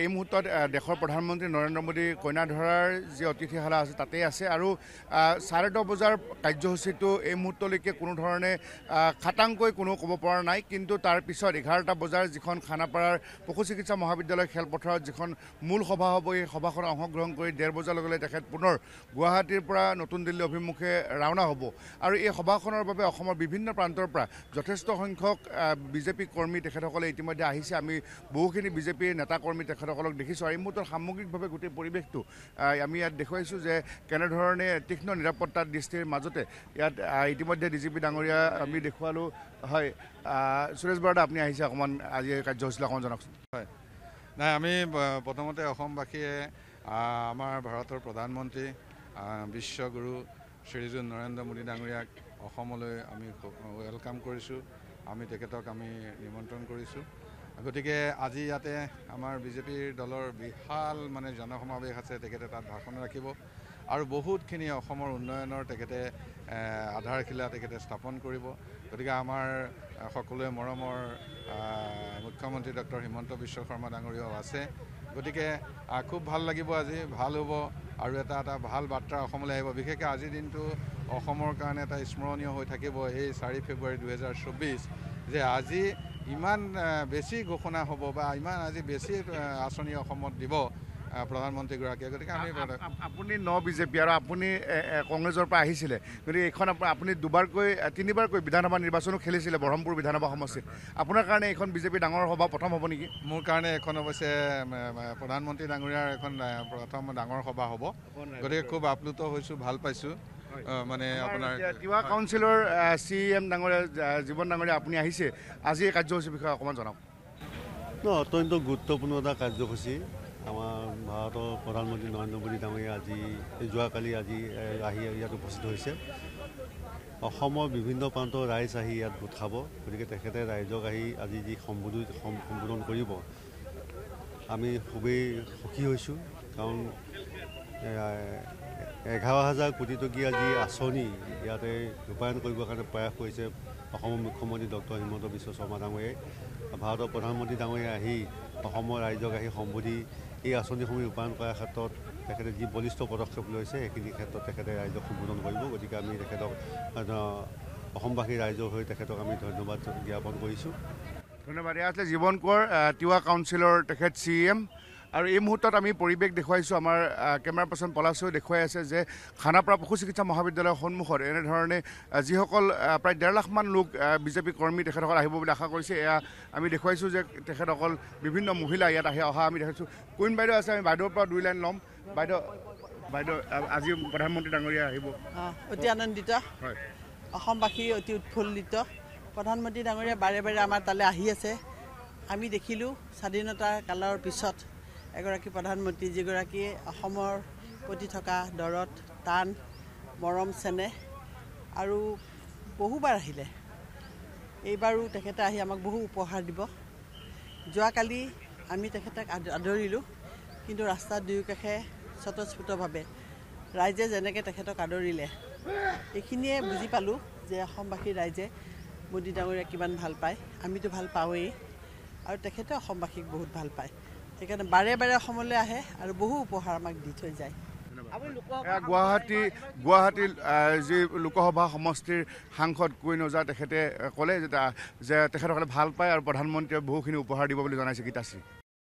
এই মুহূৰ্তত দেশৰ প্ৰধানমন্ত্ৰী নৰেন্দ্ৰ মোদী কন্যাধৰাৰ যি অতিথিশালা আছে তাতেই আছে আৰু চাৰে দহ বজাৰ কাৰ্যসূচীটো এই মুহূৰ্তলৈকে কোনো ধৰণে খাটাংকৈ কোনো ক'ব পৰা নাই। কিন্তু তাৰ পিছত এঘাৰটা বজাৰ যিখন খানাপাৰাৰ পশু চিকিৎসা মহাবিদ্যালয় খেলপথাৰত যিখন মূল সভা হ'ব এই সভাখনত অংশগ্ৰহণ কৰি ডেৰ বজাৰ লগে লগে তেখেত পুনৰ গুৱাহাটীৰ পৰা নতুন দিল্লী অভিমুখে ৰাওনা হ'ব। আৰু এই সভাখনৰ বাবে অসমৰ বিভিন্ন প্ৰান্তৰ পৰা যথেষ্ট সংখ্যক বিজেপি কৰ্মী তেখেতসকলে ইতিমধ্যে আহিছে। আমি বহুখিনি বিজেপিৰ নেতাকৰ্মী তেখেতসকলক দেখিছোঁ আৰু এই মুহূৰ্তত সামগ্ৰিকভাৱে গোটেই পৰিৱেশটো আমি ইয়াত দেখুৱাইছোঁ যে কেনেধৰণে তীক্ষ্ণ নিৰাপত্তাৰ দৃষ্টিৰ মাজতে ইয়াত ইতিমধ্যে ডি জি পি ডাঙৰীয়া আমি দেখুৱালোঁ। হয় সুৰেশ বৰাদা আপুনি আহিছে অকণমান আজি কাৰ্যসূচীলৈ অকণমান জনাওকচোন। নাই আমি প্ৰথমতে অসমবাসীয়ে আমাৰ ভাৰতৰ প্ৰধানমন্ত্ৰী বিশ্বগুৰু শ্ৰীযুত নৰেন্দ্ৰ মোদী ডাঙৰীয়াক অসমলৈ আমি ৱেলকাম কৰিছোঁ। আমি তেখেতক আমি নিমন্ত্ৰণ কৰিছোঁ। গতিকে আজি ইয়াতে আমাৰ বিজেপিৰ দলৰ বিশাল মানে জনসমাৱেশ আছে তেখেতে তাত ভাষণ ৰাখিব। আৰু বহুতখিনি অসমৰ উন্নয়নৰ তেখেতে আধাৰশিলা তেখেতে স্থাপন কৰিব। গতিকে আমাৰ সকলোৱে মৰমৰ মুখ্যমন্ত্ৰী ডক্টৰ হিমন্ত বিশ্ব শৰ্মা ডাঙৰীয়াও আছে। গতিকে খুব ভাল লাগিব আজি ভাল হ'ব আৰু এটা এটা ভাল বাৰ্তা অসমলৈ আহিব। বিশেষকৈ আজিৰ দিনটো অসমৰ কাৰণে এটা স্মৰণীয় হৈ থাকিব এই চাৰি ফেব্ৰুৱাৰী দুহেজাৰ চৌব্বিছ যে আজি ইমান বেছি ঘোষণা হ'ব বা ইমান আজি বেছি আঁচনি অসমত দিব প্ৰধানমন্ত্ৰীগৰাকীয়ে। গতিকে আমি আপ- আপ- আপুনি ন বিজেপি আৰু আপুনি কংগ্ৰেছৰ পৰা আহিছিলে। গতিকে এইখন আপ- আপুনি দুবাৰকৈ তিনিবাৰকৈ বিধানসভা নিৰ্বাচনো খেলিছিলে ব্ৰহ্মপুৰ বিধানসভা সমষ্টিত। আপোনাৰ কাৰণে এইখন বিজেপি ডাঙৰ সভা প্ৰথম হ'ব নেকি? মোৰ কাৰণে এখন অৱশ্যে প্ৰধানমন্ত্ৰী ডাঙৰীয়াৰ এখন প্ৰথম ডাঙৰ সভা হ'ব। গতিকে খুব আপ্লুত হৈছোঁ ভাল পাইছোঁ। মানে আপোনাৰ এতিয়া তিৱা কাউন্সিলৰ চি এম ডাঙৰীয়া জীৱন ডাঙৰীয়া আপুনি আহিছে আজি এই কাৰ্যসূচীৰ বিষয়ে অকণমান জনাওক। ন অত্যন্ত গুৰুত্বপূৰ্ণ এটা কাৰ্যসূচী। আমাৰ ভাৰতৰ প্ৰধানমন্ত্ৰী নৰেন্দ্ৰ মোদী ডাঙৰীয়া আজি যোৱাকালি আজি আহি ইয়াত উপস্থিত হৈছে। অসমৰ বিভিন্ন প্ৰান্তৰ ৰাইজ আহি ইয়াত গোট খাব। গতিকে তেখেতে ৰাইজক আহি আজি যি সম্বোধি সম- সম্বোধন কৰিব আমি খুবেই সুখী হৈছোঁ। কাৰণ এঘাৰ হাজাৰ কোটি টকীয়া যি আঁচনি ইয়াতে ৰূপায়ণ কৰিবৰ কাৰণে প্ৰয়াস কৰিছে অসমৰ মুখ্যমন্ত্ৰী ডক্টৰ হিমন্ত বিশ্ব শৰ্মা ডাঙৰীয়াই। ভাৰতৰ প্ৰধানমন্ত্ৰী ডাঙৰীয়া আহি অসমৰ ৰাইজক আহি সম্বোধি এই আঁচনিসমূহ ৰূপায়ণ কৰাৰ ক্ষেত্ৰত তেখেতে যি বলিষ্ঠ পদক্ষেপ লৈছে সেইখিনি ক্ষেত্ৰত তেখেতে ৰাইজক সম্বোধন কৰিব। গতিকে আমি তেখেতক অসমবাসী ৰাইজৰ হৈ তেখেতক আমি ধন্যবাদ জ্ঞাপন কৰিছোঁ। ধন্যবাদ। এয়া আছিলে জীৱন কোঁৱৰ তিৱা কাউন্সিলৰ তেখেত চি এম। আৰু এই মুহূৰ্তত আমি পৰিৱেশ দেখুৱাইছোঁ আমাৰ কেমেৰা পাৰ্চন পলাশেও দেখুৱাই আছে যে খানাপাৰা পশু চিকিৎসা মহাবিদ্যালয়ৰ সন্মুখত এনেধৰণে যিসকল প্ৰায় ডেৰ লাখমান লোক বিজেপি কৰ্মী তেখেতসকল আহিব বুলি আশা কৰিছে। এয়া আমি দেখুৱাইছোঁ যে তেখেতসকল বিভিন্ন মহিলা ইয়াত আহি অহা আমি দেখিছোঁ কুইন বাইদেউ আছে আমি বাইদেউৰ পৰা দুই লাইন ল'ম। বাইদেউ বাইদেউ আজি প্ৰধানমন্ত্ৰী ডাঙৰীয়া আহিব। অতি আনন্দিত। হয়। অসমবাসী অতি উৎফুল্লিত। প্ৰধানমন্ত্ৰী ডাঙৰীয়া বাৰে বাৰে আমাৰ তালৈ আহি আছে। আমি দেখিলোঁ স্বাধীনতাৰ কালৰ পিছত এগৰাকী প্ৰধানমন্ত্ৰী যিগৰাকীয়ে অসমৰ প্ৰতি থকা দৰদ টান মৰম চেনেহ আৰু বহুবাৰ আহিলে। এইবাৰো তেখেতে আহি আমাক বহু উপহাৰ দিব। যোৱাকালি আমি তেখেতক আদ- আদৰিলোঁ কিন্তু ৰাস্তাৰ দুয়োকাষে স্বতঃস্ফূৰ্তভাৱে ৰাইজে যেনেকৈ তেখেতক আদৰিলে এইখিনিয়ে বুজি পালোঁ যে অসমবাসীৰ ৰাইজে মোদী ডাঙৰীয়াক কিমান ভাল পায়। আমিতো ভাল পাওঁৱেই। আৰু তেখেতে অসমবাসীক বহুত ভাল পায়। সেইকাৰণে বাৰে বাৰে অসমলৈ আহে আৰু বহু উপহাৰ আমাক দি থৈ যায়। গুৱাহাটী গুৱাহাটী যি লোকসভা সমষ্টিৰ সাংসদ কুইন ওজা তেখেতে ক'লে যে তেখেতসকলে ভাল পায় আৰু প্ৰধানমন্ত্ৰীয়ে বহুখিনি উপহাৰ দিব বুলি জনাইছে গীতাশ্ৰী।